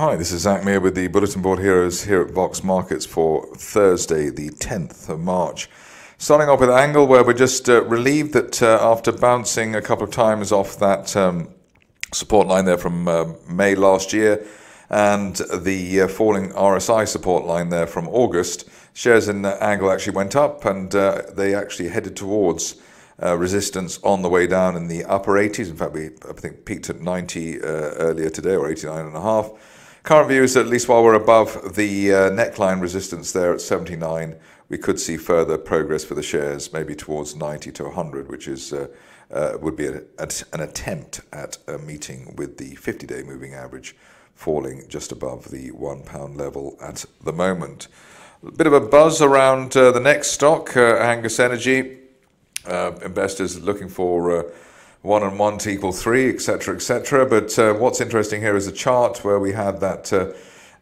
Hi, this is Zak Mir with the Bulletin Board Heroes here at Vox Markets for Thursday, the 10th of March. Starting off with Angle, where we're just uh, relieved that uh, after bouncing a couple of times off that um, support line there from uh, May last year and the uh, falling RSI support line there from August, shares in Angle actually went up and uh, they actually headed towards uh, resistance on the way down in the upper 80s. In fact, we I think peaked at 90 earlier today or 89 and a half. Current view is that at least while we're above the uh, neckline resistance there at 79, we could see further progress for the shares, maybe towards 90 to 100, which is uh, uh, would be a, a, an attempt at a meeting with the 50-day moving average falling just above the one pound level at the moment. A bit of a buzz around uh, the next stock, uh, Angus Energy. Uh, investors looking for one and one to equal three, etc., etc. But uh, what's interesting here is a chart where we had that uh,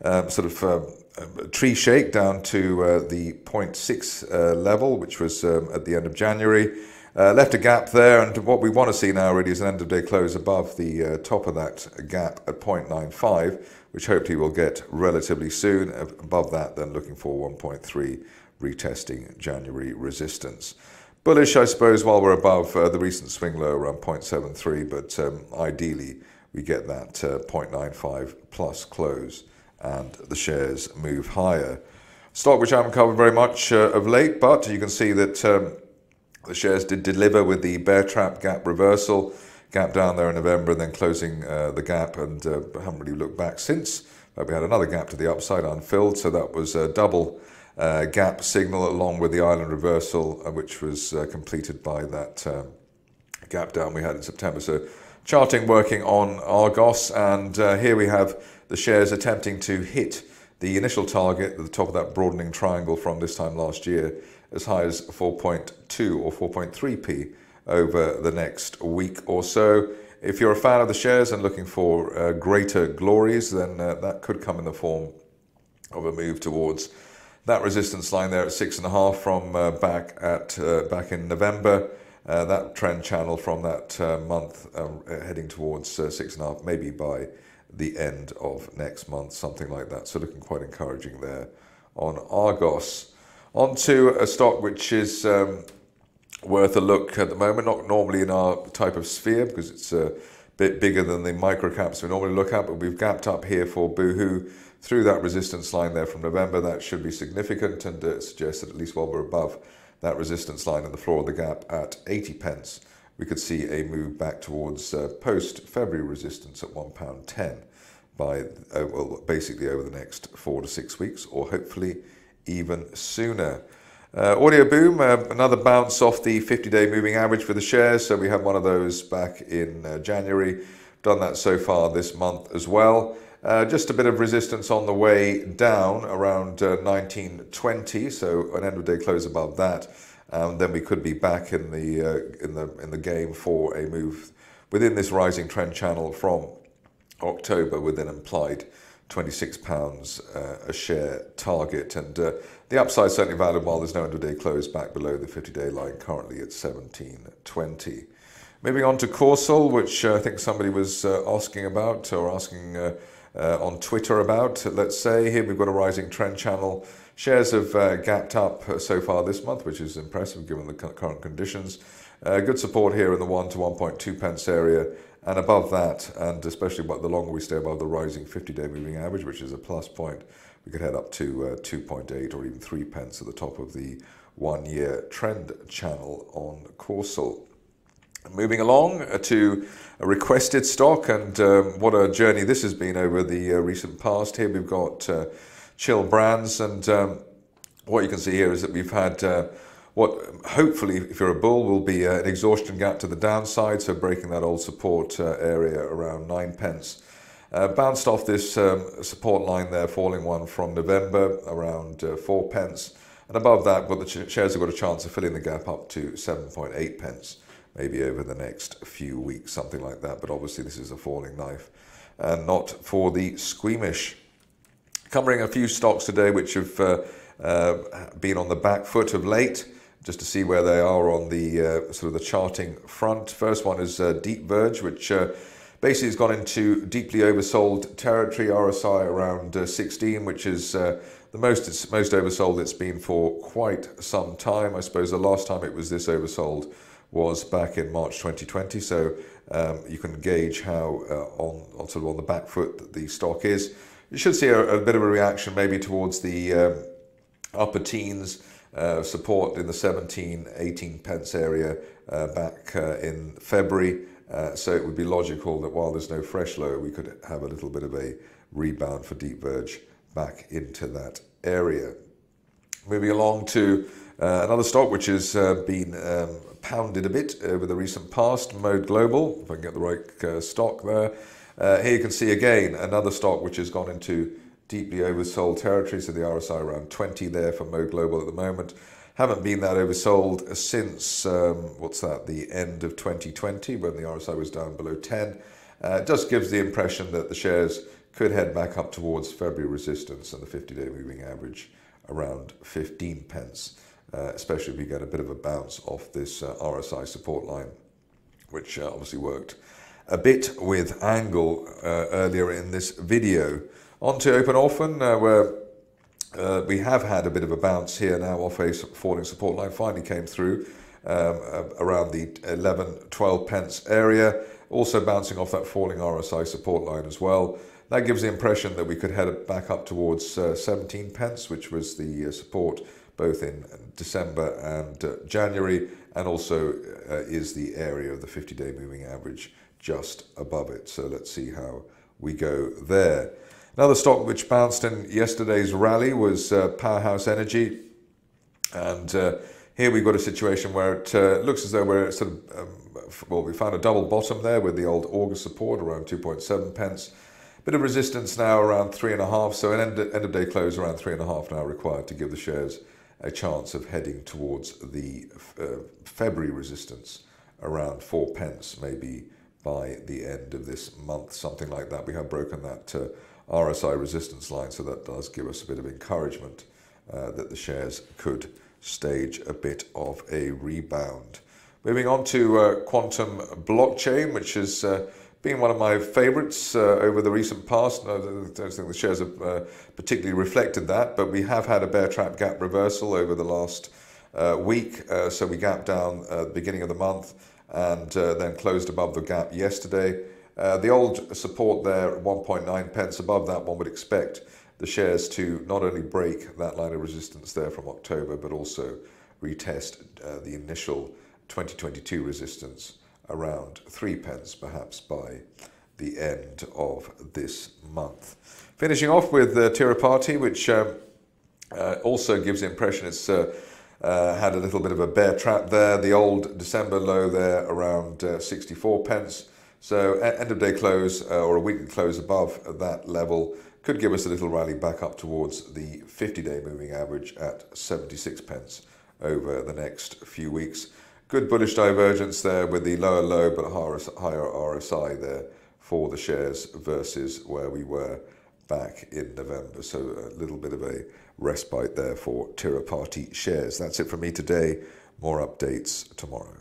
uh, sort of uh, tree shake down to uh, the 0.6 uh, level, which was um, at the end of January. left a gap there, and what we want to see now really is an end of day close above the top of that gap at 0.95, which hopefully we'll get relatively soon. Above that, then looking for 1.3 retesting January resistance. Bullish, I suppose, while we're above uh, the recent swing low around 0.73, but um, ideally we get that uh, 0.95 plus close and the shares move higher. Stock which I haven't covered very much uh, of late, but you can see that um, the shares did deliver with the bear trap gap reversal, gap down there in November and then closing uh, the gap and uh, haven't really looked back since. But we had another gap to the upside unfilled, so that was a double uh, gap signal along with the island reversal, uh, which was uh, completed by that um, gap down we had in September. So charting working on Argos, and uh, here we have the shares attempting to hit the initial target at the top of that broadening triangle from this time last year, as high as 4.2 or 4.3p over the next week or so. If you're a fan of the shares and looking for uh, greater glories, then uh, that could come in the form of a move towards that resistance line there at six and a half from uh, back at uh, back in November. Uh, that trend channel from that uh, month um, heading towards uh, six and a half, maybe by the end of next month, something like that. So looking quite encouraging there on Argos. On to a stock which is um, worth a look at the moment, not normally in our type of sphere because it's a bit bigger than the micro caps we normally look at, but we've gapped up here for Boohoo through that resistance line there from November. That should be significant and uh, suggests that at least while we're above that resistance line in the floor of the gap at 80 pence, we could see a move back towards uh, post-February resistance at £1.10 by, uh, well, basically over the next four to six weeks, or hopefully even sooner. Uh, Audioboom, uh, another bounce off the 50-day moving average for the shares. So we had one of those back in uh, January. Done that so far this month as well. Uh, just a bit of resistance on the way down around uh, 1920, so an end of day close above that. Um, then we could be back in the uh, in the in the game for a move within this rising trend channel from October with an implied 26 pounds uh, a share target and uh, the upside certainly valid while there's no end of day close back below the 50 day line currently at 1720 moving on to Corcel which I think somebody was asking about or asking uh, on Twitter about. Let's say here we've got a rising trend channel. Shares have uh, gapped up so far this month, which is impressive given the current conditions. Uh, good support here in the 1 to 1.2 pence area and above that, and especially the longer we stay above the rising 50-day moving average, which is a plus point, we could head up to uh, 2.8 or even 3 pence at the top of the one-year trend channel on Corcel. Moving along uh, to a requested stock, and um, what a journey this has been over the uh, recent past. Here we've got uh, Chill Brands, and um, what you can see here is that we've had uh, what hopefully, if you're a bull, will be uh, an exhaustion gap to the downside, so breaking that old support uh, area around nine pence. bounced off this um, support line there, falling one from November around four pence, and above that, but the shares have got a chance of filling the gap up to 7.8 pence maybe over the next few weeks, something like that. But obviously, this is a falling knife and not for the squeamish. Covering a few stocks today which have uh, uh, been on the back foot of late, just to see where they are on the uh, sort of the charting front. First one is uh, DeepVerge, which uh, basically it's gone into deeply oversold territory, RSI around uh, 16, which is the most it's most oversold it's been for quite some time. I suppose the last time it was this oversold was back in March 2020. So um, you can gauge how uh, on, on sort of on the back foot the stock is. You should see a, a bit of a reaction maybe towards the um, upper teens. Uh, support in the 17, 18 pence area uh, back uh, in February. Uh, so it would be logical that while there's no fresh low, we could have a little bit of a rebound for DeepVerge back into that area. Moving along to uh, another stock which has uh, been um, pounded a bit over the recent past, Mode Global, if I can get the right uh, stock there. Uh, here you can see again another stock which has gone into deeply oversold territory, so the RSI around 20 there for Mode Global at the moment. Haven't been that oversold since, um, what's that, the end of 2020 when the RSI was down below 10. Uh, just gives the impression that the shares could head back up towards February resistance and the 50-day moving average around 15 pence, uh, especially if we get a bit of a bounce off this uh, RSI support line, which uh, obviously worked a bit with Angle uh, earlier in this video. On to Open Orphan, uh, where uh, we have had a bit of a bounce here now off a falling support line, finally came through um, around the 11, 12 pence area, also bouncing off that falling RSI support line as well. That gives the impression that we could head back up towards uh, 17 pence, which was the uh, support both in December and uh, January, and also uh, is the area of the 50 day moving average just above it. So let's see how we go there. Another stock which bounced in yesterday's rally was uh, Powerhouse Energy. And uh, here we've got a situation where it looks as though we're sort of, um, well, we found a double bottom there with the old August support around 2.7 pence Bit of resistance now around three and a half, so an end, end of day close around three and a half now required to give the shares a chance of heading towards the uh, February resistance around four pence, maybe by the end of this month, something like that. We have broken that uh, RSI resistance line, so that does give us a bit of encouragement uh, that the shares could stage a bit of a rebound. Moving on to uh, quantum blockchain, which is uh, been one of my favourites uh, over the recent past. I don't think the shares have uh, particularly reflected that, but we have had a bear trap gap reversal over the last uh, week. Uh, so we gapped down at the beginning of the month and uh, then closed above the gap yesterday. Uh, the old support there 1.9 pence above that, one would expect the shares to not only break that line of resistance there from October, but also retest the initial 2022 resistance around three pence perhaps by the end of this month. Finishing off with uh, Tirupati, which um, uh, also gives the impression it's uh, uh, had a little bit of a bear trap there. The old December low there around uh, 64 pence. So end of day close uh, or a weekly close above that level could give us a little rally back up towards the 50 day moving average at 76 pence over the next few weeks. Good bullish divergence there with the lower low but higher RSI there for the shares versus where we were back in November. So a little bit of a respite there for Tirupati shares. That's it from me today. More updates tomorrow.